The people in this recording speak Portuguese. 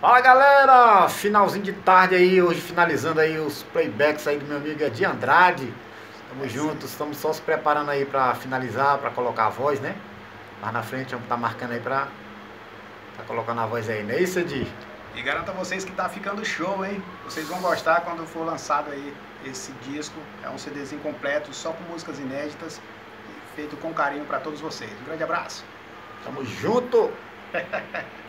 Fala galera, finalzinho de tarde aí, hoje finalizando aí os playbacks aí do meu amigo Edi Andrade. Tamo é juntos, estamos só se preparando aí pra finalizar, pra colocar a voz, né? Lá na frente vamos estar tá marcando aí pra tá colocando a voz aí, não é isso, Edi? E garanto a vocês que tá ficando show, hein? Vocês vão gostar quando for lançado aí esse disco. É um CDzinho completo, só com músicas inéditas, feito com carinho para todos vocês. Um grande abraço. Tamo junto!